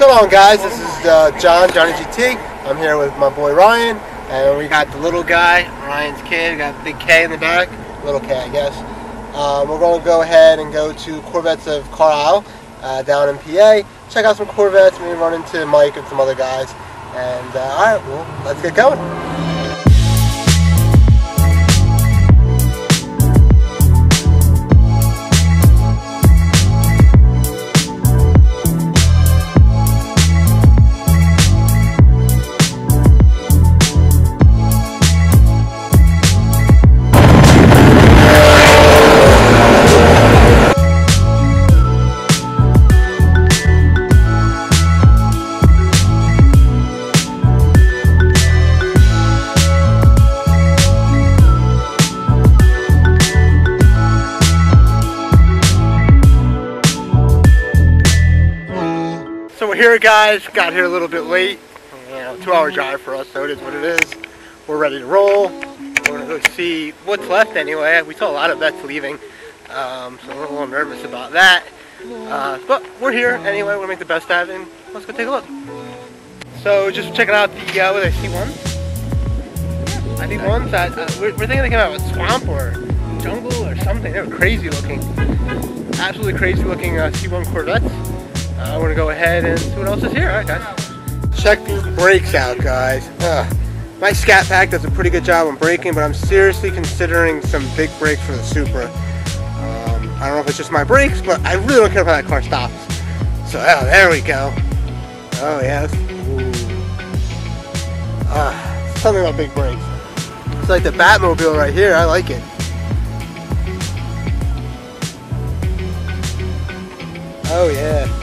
going on guys? This is uh, John, Johnny GT. I'm here with my boy Ryan, and we got the little guy, Ryan's kid. We got big K in the back, little K I guess. Um, we're going to go ahead and go to Corvettes of Carlisle uh, down in PA. Check out some Corvettes, maybe run into Mike and some other guys. And uh, alright, well, let's get going. Guys, got here a little bit late. Two hour drive for us, so it is what it is. We're ready to roll. We're gonna go see what's left anyway. We saw a lot of Vettes leaving, um, so we're a little nervous about that. Uh, but we're here anyway, We're gonna make the best of it. Let's go take a look. So just checking out the, uh, what are they, C1s? I think ones that, uh, we're, we're thinking they came out with swamp or jungle or something. They were crazy looking. Absolutely crazy looking uh, C1 Corvettes. Uh, we're gonna go ahead and see what else is here. All right, guys. Check these brakes out, guys. Ugh. My Scat Pack does a pretty good job on braking, but I'm seriously considering some big brakes for the Supra. Um, I don't know if it's just my brakes, but I really don't care if that car stops. So, oh, there we go. Oh, yes. Ooh. Ah, something about big brakes. It's like the Batmobile right here. I like it. Oh, yeah.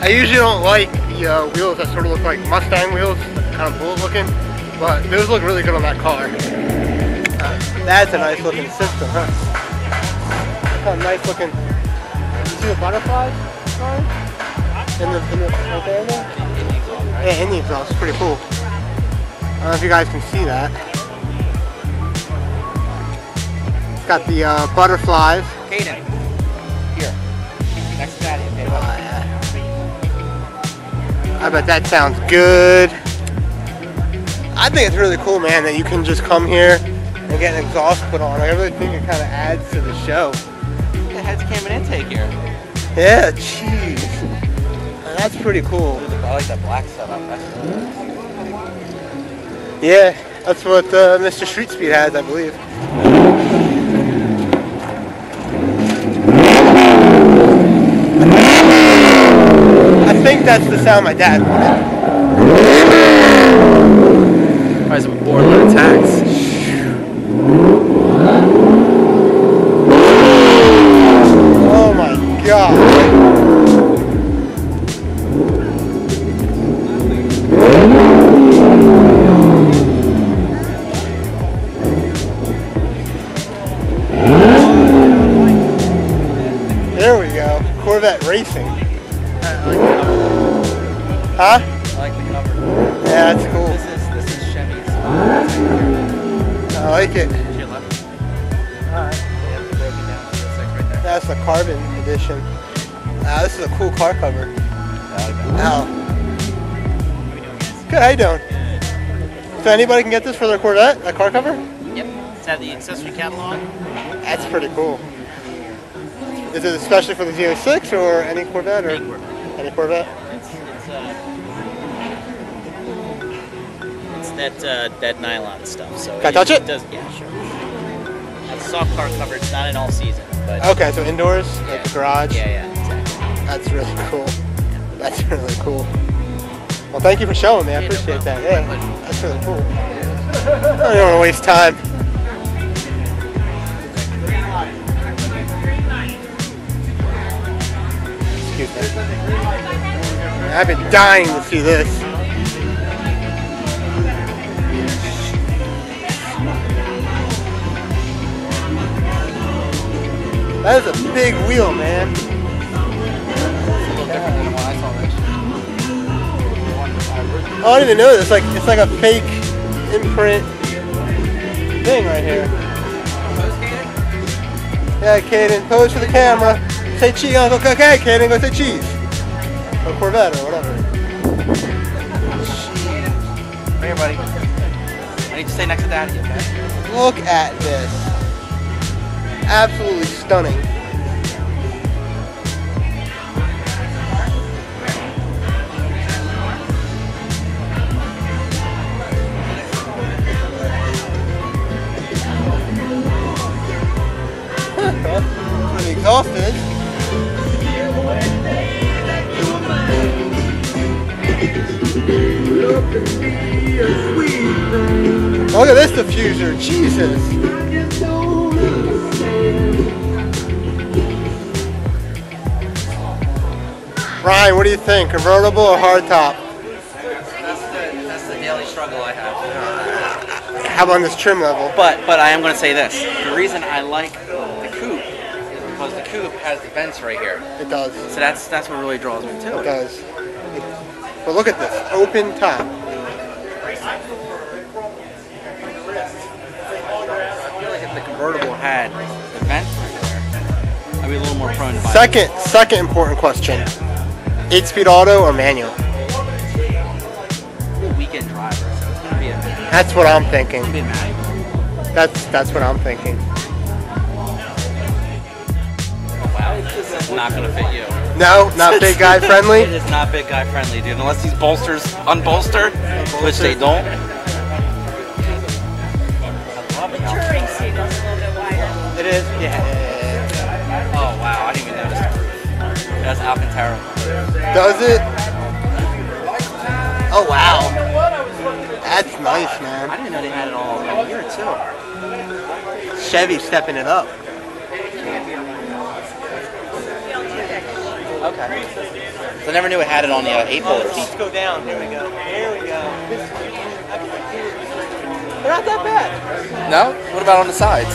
I usually don't like the uh, wheels that sort of look like Mustang wheels, kind of bullet looking, but those look really good on that car. Uh, that's a nice looking system, huh? Kind of nice looking. You see the butterflies? Ryan? In the, in the, right there, there? Yeah, in the exhaust, it's pretty cool. I don't know if you guys can see that. It's got the uh, butterflies. Kaden. I bet that sounds good. I think it's really cool, man, that you can just come here and get an exhaust put on. I really think it kind of adds to the show. The heads cam and intake here. Yeah, jeez. That's pretty cool. I like that black setup. That's Yeah, that's what uh, Mr. Street Speed has, I believe. That's the sound my dad wanted. Probably some borderline attacks. That's cool. This is this is Chevy's. I like it. To your left. Alright. They have it broken down to the six right. That's the carbon edition. Wow, this is a cool car cover. I like that. Wow. Doing, guys? Good, how you doing? So anybody can get this for their Corvette, a car cover? Yep. It's had the accessory catalog. That's pretty cool. Is it especially for the Z06 or any Corvette or Any Corvette. any Corvette? That uh, that nylon stuff. So Can I touch it? Does yeah sure. A soft car cover. It's not in all season, but Okay, so indoors, yeah. like the garage. Yeah, yeah, exactly. That's really cool. That's really cool. Well, thank you for showing me. I Yeah, no appreciate that. Yeah, that's really cool. I don't want to waste time. Excuse me. I've been dying to see this. That is a big wheel, man. It's a little different than the one I saw last year. Oh, I didn't even know this. Like it's like a fake imprint thing right here. Yeah, Caden, pose for the camera. Say cheese. Oh, okay, okay, Caden, go say cheese. Or Corvette or whatever. Right here, buddy. I need to stay next to Daddy, okay? Look at this. Absolutely stunning. Pretty exhausted. Look at this diffuser, Jesus. Ryan, what do you think? Convertible or hardtop? That's the, that's the daily struggle I have. How about this trim level? But but I am going to say this. The reason I like the coupe is because the coupe has the vents right here. It does. So that's that's what really draws me to It it. does. But look at this, open top. I feel like if the convertible had the vents right there, I'd be a little more prone to buy. Second, second important question. Eight speed auto or manual? Weekend driver, so it's going to be a, it's That's what I'm thinking. gonna be manual. That's that's what I'm thinking. Wow, this is not going to fit you. No, not big guy friendly. it is not big guy friendly, dude. Unless these bolsters unbolster, which they don't. touring seat is a little bit wider. It is. Yeah. It has Alcantara. Does it? Oh wow. That's nice, man. I didn't know they had it all over here too. Chevy stepping it up. Okay. So I never knew it had it on the uh, eight Oh, the pullers. seats go down. Here we go. Here we go. They're not that bad. No? What about on the sides?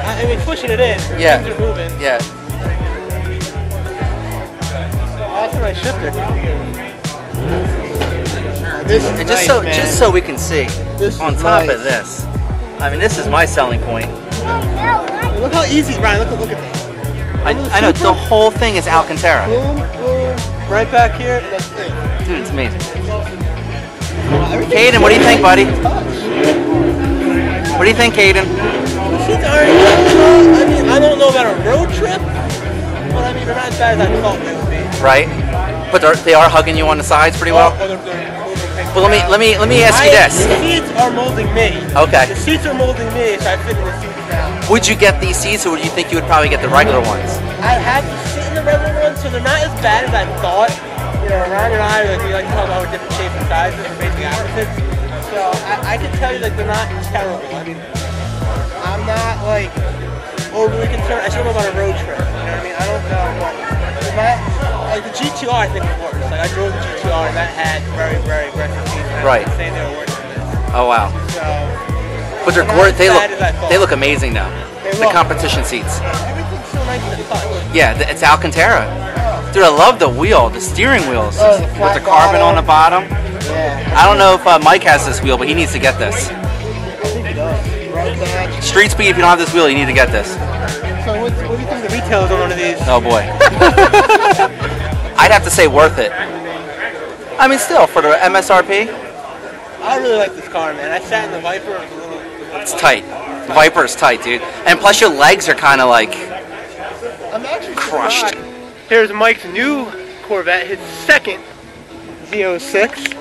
I I mean, pushing it in. Yeah. Things are moving. Yeah. That's a nice shifter. This is And just nice, so man. just so we can see, This on top nice. of this, I mean this is my selling point. Look how easy, Ryan. Look, look at this. I, I know the whole thing is Alcantara. Boom, boom. Right back here. That's it. Dude, it's amazing. Everything's Caden, what do you think, buddy? What do you think, Caden? The seats. I mean, I don't know about a road trip, but I mean, they're not as bad as I thought they would be. Right? But they're, they are hugging you on the sides pretty well. They're- they're moving things Well, let me let me let me ask you this. The seats are molding me. Okay. The seats are molding me, so I fit in the seats now. Would you get these seats, or would you think you would probably get the regular ones? I have to sit in the regular ones, so they're not as bad as I thought. You know, Ryan and I, like, we like to talk about different shapes and sizes, we're basically opposites. So I, I can tell you, like, they're not terrible. I mean, I'm not, like, overly concerned. I still know about a road trip. You know what I mean? I don't know, but not, like, the GTR I think was worse. Like, I drove the GTR, and that had very, very aggressive seats. and Right. saying they were worse than this. Oh wow! So, But they're gorgeous. They look bad as I thought. they look amazing though. They The competition seats. everything's so nice to touch. Yeah, it's Alcantara. Dude, I love the wheel, the steering wheels Oh, the with the carbon on the bottom. Yeah. I don't know if uh, Mike has this wheel, but he needs to get this. I think it does. Right. Street speed, if you don't have this wheel, you need to get this. So what's, what do you think the retail is on one of these? Oh boy. I'd have to say worth it. I mean, still for the MSRP, I really like this car, man. I sat in the Viper. It was a little. it's tight. Viper is tight, dude. And plus, your legs are kind of like Crushed. Here's Mike's new Corvette, his second Z06.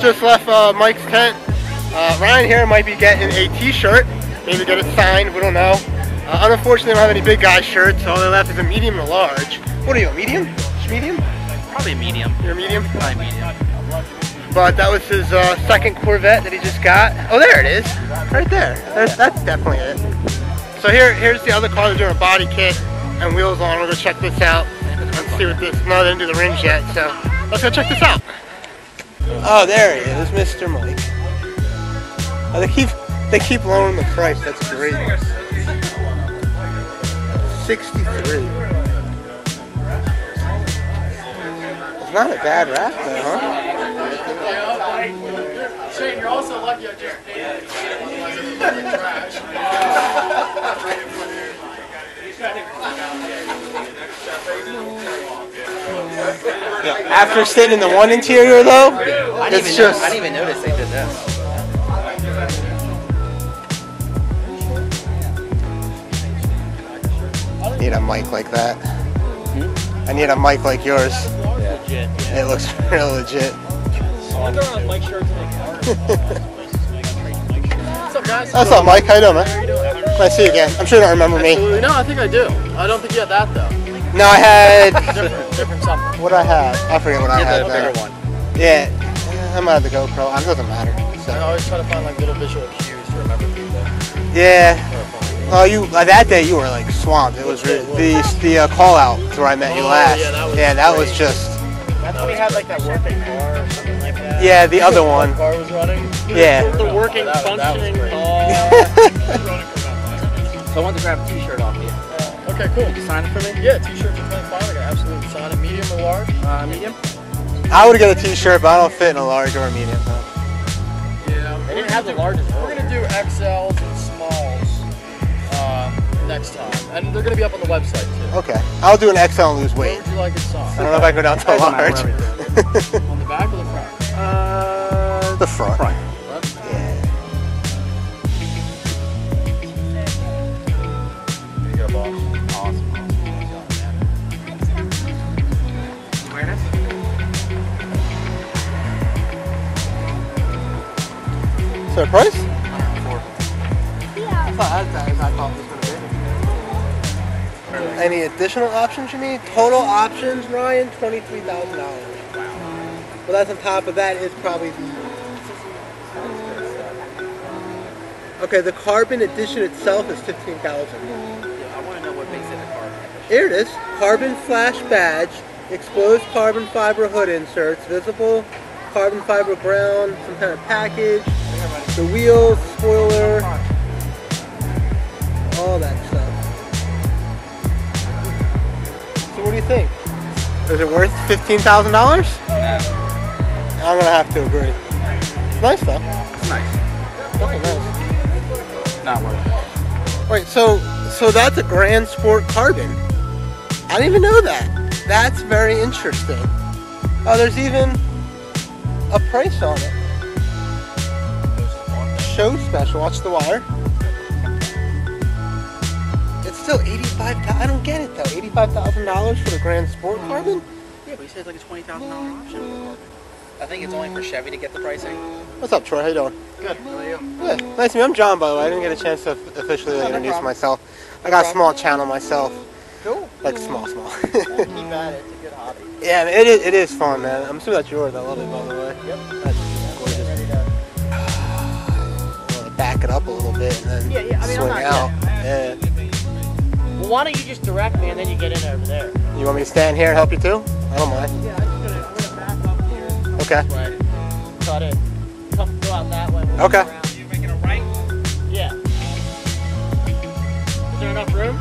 Just left uh, Mike's tent. Uh, Ryan here might be getting a T-shirt, maybe get it signed. We don't know. Uh, unfortunately, I don't have any big guy shirts. All they left is a medium and a large. What are you, a medium? Medium? probably a medium. You're a medium? Probably medium. But that was his uh, second Corvette that he just got. Oh, there it is, right there. There's, that's definitely it. So here, here's the other car. They're doing a body kit and wheels on. We'll go check this out and see what this. No, they didn't do the rims yet. So let's go check this out. Oh, there he is, Mr. Mike. Oh, they keep they keep lowering the price. That's great. 63. It's not a bad rack though, huh? Shane, you're also lucky I just paid trash. After sitting in the one interior though, I didn't, it's even, just I didn't even notice they did this. Need a mic like that. I need a mic like yours. Legit. It looks real legit. I'm Mike shirts in the car. What's up, guys? What's up, Mike? How you doing, How man? you doing? Nice to see you again. I'm sure you don't remember me. No, I think I do. I don't think you had that though. No, I had Different, different something. what I had. I forget what I Get had. the there. bigger one. Yeah, I might have the GoPro. It doesn't matter. I So, always try to find like little visual cues to remember people. yeah. Oh, you uh, that day you were like swamped. It was re- the the uh, call out to where I met you Oh, last. yeah, that was yeah, that was just That's when we had like that working car or something like that. yeah the other one. The car was running. Yeah. The working, That was- that functioning great. car. So I wanted to grab a t-shirt off you. okay, cool. You sign it for me? Yeah, t-shirts are playing fine. I got absolutely sign it. Medium or large? Uh, medium? I would get a T-shirt, but I don't fit in a large or a medium. So. Yeah. They didn't have the largest. We're gonna do XL. and smalls next time, and they're gonna be up on the website too. Okay, I'll do an XL and lose Where weight. would you like it I don't know if I can go down to a large. On the back or the front? Uh, the front. front. Yeah. There you go, boss. Awesome. Awareness? Is there a price? Yeah. I thought that as I thought Any additional options you need? Total options, Ryan, twenty-three thousand dollars. Well, that's on top of that is probably the. Okay, the carbon edition itself is fifteen thousand. I want to know what makes it a carbon. Here it is. Carbon flash badge, exposed carbon fiber hood inserts, visible carbon fiber ground, some kind of package, the wheels, spoiler, Is it worth fifteen thousand dollars? I'm gonna have to agree. It's nice though. It's nice. Definitely nice. Not worth it. Wait, so so that's a Grand Sport carbon. I didn't even know that. That's very interesting. Oh, there's even a price on it. Show special. Watch the wire. Still eighty-five. I don't get it though. Eighty-five thousand dollars for the Grand Sport mm. carbon. Yeah, but he said it's like a twenty thousand dollar option. I think it's only for mm. Chevy to get the pricing. What's up, Troy? How you doing? Good. How are you? Good. Nice to meet you. I'm John, by the way. I didn't get a chance to officially no introduce problem. myself. I got a small channel myself. Cool. Like small, small. Keep at it. It's a good hobby. Yeah, man, it is, it is fun, man. I'm assuming that's yours. I love it, by the way. Yep. That's gorgeous. Gonna back it up a little bit and then Yeah, yeah, I mean, I'm swing not- out. Yeah. Well, why don't you just direct me and then you get in over there? You want me to stand here and help you too? I don't mind. Yeah, I'm just gonna, I'm gonna back up here. Okay. This way. Cut it. Come go out that way. We'll Okay. go around. You making a right? Yeah. Is there enough room?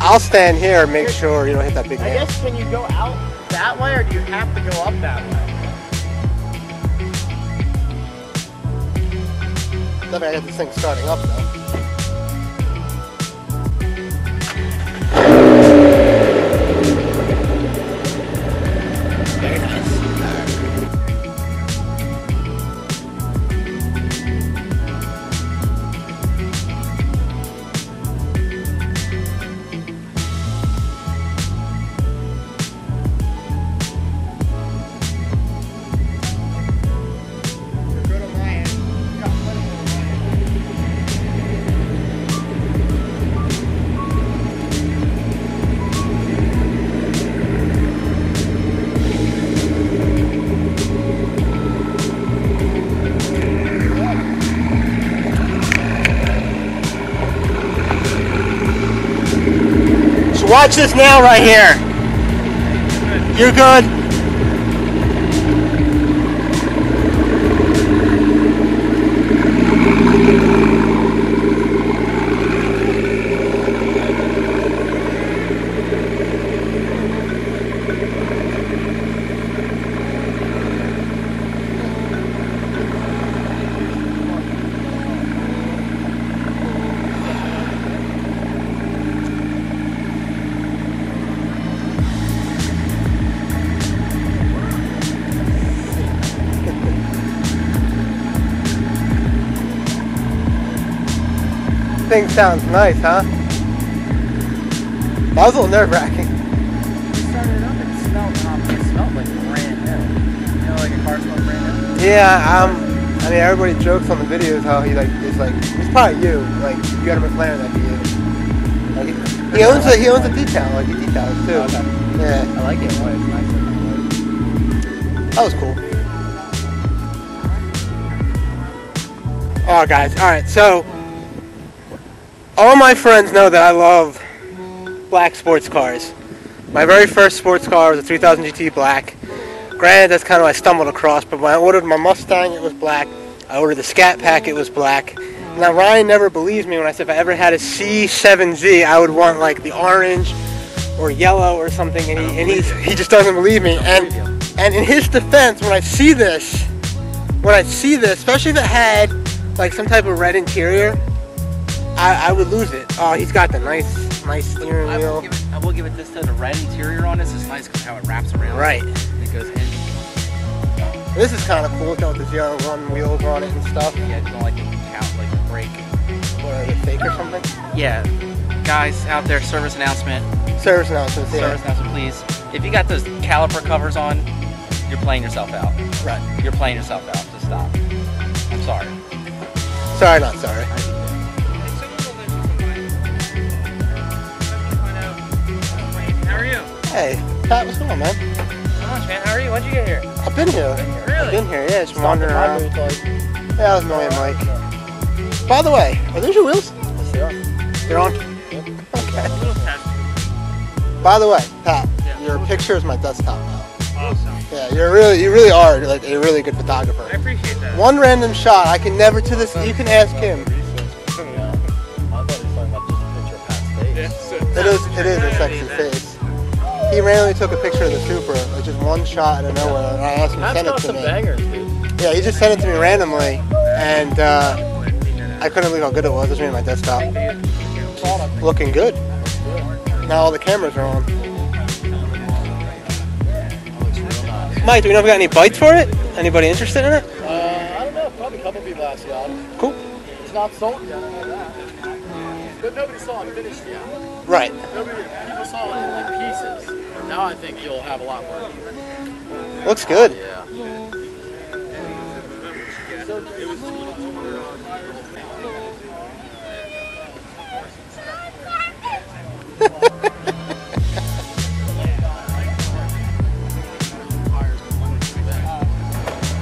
I'll stand here and make sure you don't hit that big I nail. guess can you go out that way or do you have to go up that way? Definitely, I got this thing starting up though. This now right here. You're good. Thing sounds nice, huh? That was a little nerve wracking. started up and smelled, it smelled like brand new. You know, like a car smells brand new? Yeah, um, I mean, everybody jokes on the videos how he like is like it's probably you. Like you got to a McLaren that be you. Like, he owns a he owns a detail. Like he details too. Okay. Yeah, I like it. It's nice. that was cool. Oh, guys. All right, so all my friends know that I love black sports cars. My very first sports car was a 3000 GT black. Granted, that's kind of what I stumbled across, but when I ordered my Mustang, it was black. I ordered the Scat Pack, it was black. Now, Ryan never believes me when I said if I ever had a C7Z, I would want like the orange or yellow or something, and he, and he's, he just doesn't believe me. And, and in his defense, when I see this, when I see this, especially if it had like some type of red interior, I, I would lose it. Oh, he's got the nice, nice steering I will wheel. give it. I will give it this to the red interior on this is nice because how it wraps around. Right. It goes in. This is kind of cool, got the zero one wheels on it and stuff. Yeah, it's not like a count, like a brake. Are they, fake or something? Yeah, guys out there, service announcement. Service announcement. yeah. Service announcement, please. If you got those caliper covers on, you're playing yourself out. Right. You're playing yourself out. So stop. I'm sorry. Sorry, not sorry. Hey, Pat, what's going on, man? Come on, man. How are you? When'd you get here? I've been here. Really? I've been here, yeah, just wandering around. Like, Yeah, that was Million Mike. By the way, are those your wheels? yes, they are. They're on. Yep. Okay. By the way, Pat, your picture is my desktop now. Awesome. Yeah, you're really, you really are like a really good photographer. I appreciate that. One random shot, I can never to this. You can ask him. It is, it is a sexy face. He randomly took a picture of the Supra, like just one shot out of nowhere, and I asked him to send it got to some me. bangers, dude. Yeah, he just sent it to me randomly, and uh, I couldn't believe how good it was. It was me on my desktop. Looking good. Now all the cameras are on. Mike, do we know if we got any bites for it? Anybody interested in it? Uh, I don't know. Probably a couple people asked you out. Cool. It's not sold yet. I know that. But nobody saw it finished yet. Right. Nobody, people saw it in like pieces. Now I think you'll have a lot more. Looks good. Yeah.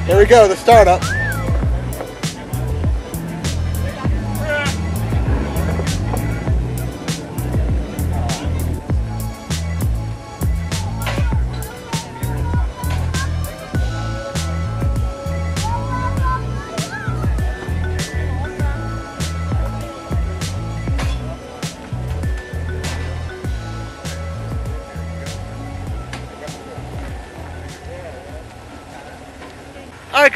Here we go, the startup.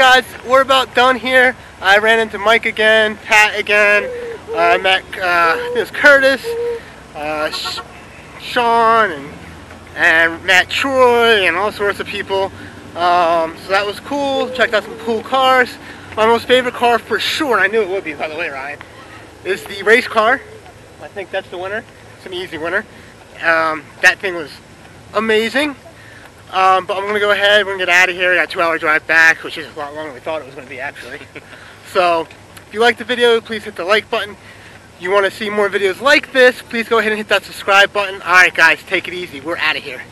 Guys, we're about done here. I ran into Mike again, Pat again. Uh, I met uh, was Curtis, uh, Sean, and, and Matt Troy, and all sorts of people. Um, so that was cool. Checked out some cool cars. My most favorite car for sure, and I knew it would be by the way, Ryan, is the race car. I think that's the winner. It's an easy winner. Um, that thing was amazing. Um, but I'm going to go ahead, we're going to get out of here. I got a two hour drive back, which is a lot longer than we thought it was going to be actually. so, if you liked the video, please hit the like button. You want to see more videos like this, please go ahead and hit that subscribe button. Alright guys, take it easy. We're out of here.